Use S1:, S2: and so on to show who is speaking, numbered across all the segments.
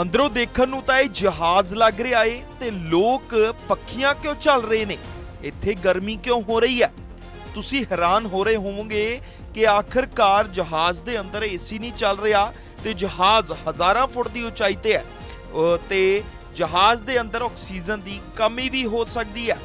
S1: ਅੰਦਰੋਂ ਦੇਖਣ ਨੂੰ ਤਾਂ ਇਹ ਜਹਾਜ਼ ਲੱਗ ਰਿਹਾ ਏ ਤੇ ਲੋਕ ਪੱਖੀਆਂ ਕਿਉਂ ਚੱਲ ਰਹੇ ਨੇ? ਇੱਥੇ ਗਰਮੀ ਕਿਉਂ ਹੋ ਰਹੀ ਹੈ? ਤੁਸੀਂ ਹੈਰਾਨ ਹੋ ਰਹੇ ਹੋਵੋਗੇ ਕਿ ਆਖਰਕਾਰ ਜਹਾਜ਼ ਦੇ ਅੰਦਰ ਏਸੀ ਨਹੀਂ ਚੱਲ ਰਿਹਾ ਤੇ ਜਹਾਜ਼ ਹਜ਼ਾਰਾਂ ਫੁੱਟ ਦੀ ਉਚਾਈ ਤੇ ਹੈ। ਅਹ ਤੇ ਜਹਾਜ਼ ਦੇ ਅੰਦਰ ਆਕਸੀਜਨ ਦੀ ਕਮੀ ਵੀ ਹੋ ਸਕਦੀ ਹੈ।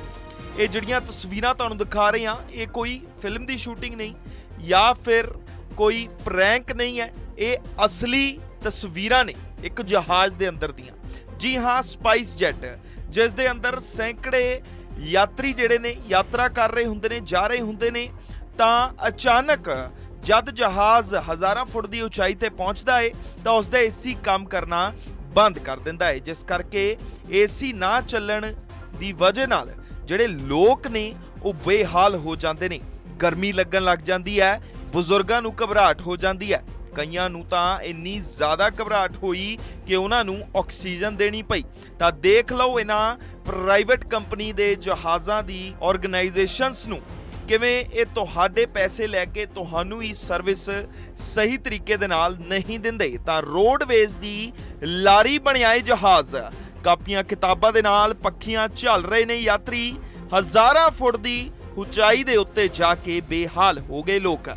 S1: ਇਹ ਜਿਹੜੀਆਂ ਤਸਵੀਰਾਂ ਤੁਹਾਨੂੰ ਦਿਖਾ ਰਹੇ ਹਾਂ, ਇਹ ਕੋਈ ਫਿਲਮ ਦੀ ਸ਼ੂਟਿੰਗ ਨਹੀਂ ਜਾਂ ਫਿਰ ਕੋਈ ਪ੍ਰੈਂਕ ਨਹੀਂ ਹੈ। ਇਹ ਅਸਲੀ ਤਸਵੀਰਾਂ ਨੇ ਇੱਕ ਜਹਾਜ਼ ਦੇ ਅੰਦਰ ਦੀਆਂ। ਜੀ ਹਾਂ, ਸਪਾਈਸ ਜੈਟ, ਜਿਸ ਦੇ ਅੰਦਰ ਸੈਂਕੜੇ ਯਾਤਰੀ ਜਿਹੜੇ ਨੇ, ਯਾਤਰਾ ਕਰ ਰਹੇ ਹੁੰਦੇ ਨੇ, ਜਾ ਰਹੇ ਹੁੰਦੇ ਨੇ, ਤਾਂ ਅਚਾਨਕ ਜਦ ਜਹਾਜ਼ ਹਜ਼ਾਰਾਂ ਫੁੱਟ ਦੀ ਉਚਾਈ ਤੇ ਪਹੁੰਚਦਾ ਏ, ਤਾਂ ਉਸ ਦਾ ਏਸੀ ਕੰਮ ਕਰਨਾ ਬੰਦ ਕਰ ਦਿੰਦਾ ਏ, ਜਿਸ ਕਰਕੇ ਏਸੀ ਨਾ ਚੱਲਣ ਦੀ ਵਜ੍ਹਾ ਨਾਲ ਜਿਹੜੇ ਲੋਕ ਨੇ, ਉਹ ਬੇਹਾਲ ਹੋ ਜਾਂਦੇ ਨੇ। ਗਰਮੀ ਲੱਗਣ ਲੱਗ ਜਾਂਦੀ ਹੈ, ਬਜ਼ੁਰਗਾਂ ਨੂੰ ਘਬਰਾਹਟ ਹੋ ਜਾਂਦੀ ਹੈ। ਕਈਆਂ ਨੂੰ ਤਾਂ ਇੰਨੀ ਜ਼ਿਆਦਾ ਘਬਰਾਹਟ ਹੋਈ ਕਿ ਉਹਨਾਂ ਨੂੰ ਆਕਸੀਜਨ ਦੇਣੀ ਪਈ। ਤਾਂ ਦੇਖ ਲਓ ਇਹਨਾਂ ਪ੍ਰਾਈਵੇਟ ਕੰਪਨੀ ਦੇ ਜਹਾਜ਼ਾਂ ਦੀ ਆਰਗੇਨਾਈਜੇਸ਼ਨਸ ਨੂੰ ਕਿਵੇਂ ਇਹ ਤੁਹਾਡੇ ਪੈਸੇ ਲੈ ਕੇ ਤੁਹਾਨੂੰ ਹੀ ਸਰਵਿਸ ਸਹੀ ਤਰੀਕੇ ਦੇ ਨਾਲ ਨਹੀਂ ਦਿੰਦੇ। ਤਾਂ ਰੋਡਵੇਜ਼ ਦੀ ਲਾਰੀ ਬਣਿਆ ਇਹ ਜਹਾਜ਼, ਕਾਪੀਆਂ ਕਿਤਾਬਾਂ ਦੇ ਨਾਲ ਪੱਖੀਆਂ ਝੱਲ ਰਹੇ ਨੇ ਯਾਤਰੀ। ਹਜ਼ਾਰਾਂ ਫੁੱਟ ਦੀ ਉਚਾਈ ਦੇ ਉੱਤੇ ਜਾ ਕੇ ਬੇਹਾਲ ਹੋ ਗਏ ਲੋਕ।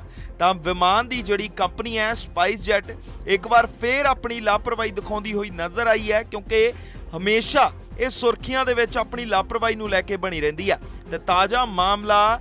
S1: ਤਾਂ ਵਿਮਾਨ ਦੀ ਜਿਹੜੀ ਕੰਪਨੀ ਹੈ ਸਪਾਈਸ ਜੈਟ ਇੱਕ ਵਾਰ ਫੇਰ ਆਪਣੀ ਲਾਪਰਵਾਹੀ ਦਿਖਾਉਂਦੀ ਹੋਈ ਨਜ਼ਰ ਆਈ ਹੈ, ਕਿਉਂਕਿ ਹਮੇਸ਼ਾ ਇਹ ਸੁਰਖੀਆਂ ਦੇ ਵਿੱਚ ਆਪਣੀ ਲਾਪਰਵਾਹੀ ਨੂੰ ਲੈ ਕੇ ਬਣੀ ਰਹਿੰਦੀ ਹੈ। ਤੇ ਤਾਜ਼ਾ ਮਾਮਲਾ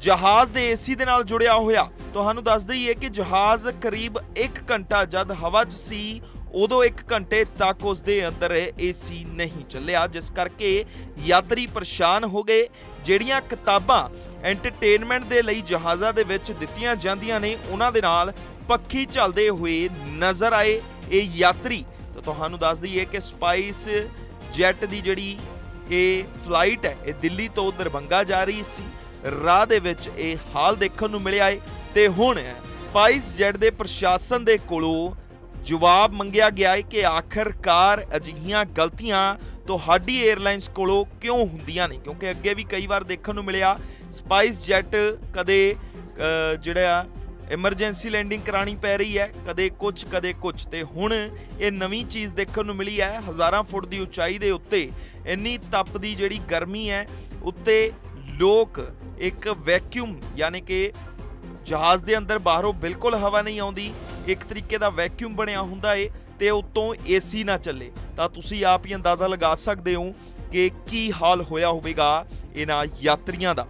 S1: ਜਹਾਜ਼ ਦੇ ਏਸੀ ਦੇ ਨਾਲ ਜੁੜਿਆ ਹੋਇਆ। ਤੁਹਾਨੂੰ ਦੱਸ ਦਈਏ ਕਿ ਜਹਾਜ਼ ਕਰੀਬ 1 ਘੰਟਾ ਜਦ ਹਵਾ 'ਚ ਸੀ ਉਦੋਂ 1 ਘੰਟੇ ਤੱਕ ਉਸ ਦੇ ਅੰਦਰ ਏਸੀ ਨਹੀਂ ਚੱਲਿਆ, ਜਿਸ ਕਰਕੇ ਯਾਤਰੀ ਪਰੇਸ਼ਾਨ ਹੋ ਗਏ। ਜਿਹੜੀਆਂ ਕਿਤਾਬਾਂ ਐਂਟਰਟੇਨਮੈਂਟ ਦੇ ਲਈ ਜਹਾਜ਼ਾਂ ਦੇ ਵਿੱਚ ਦਿੱਤੀਆਂ ਜਾਂਦੀਆਂ ਨੇ, ਉਹਨਾਂ ਦੇ ਨਾਲ ਪੱਖੀ ਚੱਲਦੇ ਹੋਏ ਨਜ਼ਰ ਆਏ ਇਹ ਯਾਤਰੀ। ਤਾਂ ਤੁਹਾਨੂੰ ਦੱਸ ਦਈਏ ਕਿ ਸਪਾਈਸ ਜੈਟ ਦੀ ਜਿਹੜੀ ਇਹ ਫਲਾਈਟ ਹੈ, ਇਹ ਦਿੱਲੀ ਤੋਂ ਦਰਭੰਗਾ ਜਾ ਰਹੀ ਸੀ। ਰਾਹ ਦੇ ਵਿੱਚ ਇਹ ਹਾਲ ਦੇਖਣ ਨੂੰ ਮਿਲਿਆ ਏ। ਤੇ ਹੁਣ ਸਪਾਈਸ ਜੈਟ ਦੇ ਪ੍ਰਸ਼ਾਸਨ ਦੇ ਕੋਲੋਂ ਜਵਾਬ ਮੰਗਿਆ ਗਿਆ ਹੈ ਕਿ ਆਖਰਕਾਰ ਅਜਿਹੀਆਂ ਗਲਤੀਆਂ ਤੁਹਾਡੀ 에ਅਰਲਾਈਨਸ ਕੋਲੋਂ ਕਿਉਂ ਹੁੰਦੀਆਂ ਨੇ? ਕਿਉਂਕਿ ਅੱਗੇ ਵੀ ਕਈ ਵਾਰ ਦੇਖਣ ਨੂੰ ਮਿਲਿਆ ਸਪਾਈਸ ਜੈਟ ਕਦੇ ਜਿਹੜਾ ਐਮਰਜੈਂਸੀ ਲੈਂਡਿੰਗ ਕਰਾਣੀ ਪੈ ਰਹੀ ਹੈ, ਕਦੇ ਕੁਝ ਕਦੇ ਕੁਝ ਤੇ ਹੁਣ ਇਹ ਨਵੀਂ ਚੀਜ਼ ਦੇਖਣ ਨੂੰ ਮਿਲੀ ਹੈ, ਹਜ਼ਾਰਾਂ ਫੁੱਟ ਦੀ ਉਚਾਈ ਦੇ ਉੱਤੇ ਇੰਨੀ ਤਪਦੀ ਜਿਹੜੀ ਗਰਮੀ ਹੈ, ਉੱਤੇ ਲੋਕ ਇੱਕ ਵੈਕਿਊਮ ਯਾਨੀ ਕਿ ਜਹਾਜ਼ ਦੇ ਅੰਦਰ ਬਾਹਰੋਂ ਬਿਲਕੁਲ ਹਵਾ ਨਹੀਂ ਆਉਂਦੀ ਇੱਕ ਤਰੀਕੇ ਦਾ ਵੈਕਿਊਮ ਬਣਿਆ ਹੁੰਦਾ ਏ ਤੇ ਉਤੋਂ ਏਸੀ ਨਾ ਚੱਲੇ। ਤਾਂ ਤੁਸੀਂ ਆਪ ਹੀ ਅੰਦਾਜ਼ਾ ਲਗਾ ਸਕਦੇ ਹੋ ਕਿ ਕੀ ਹਾਲ ਹੋਇਆ ਹੋਵੇਗਾ ਇਹਨਾਂ ਯਾਤਰੀਆਂ ਦਾ।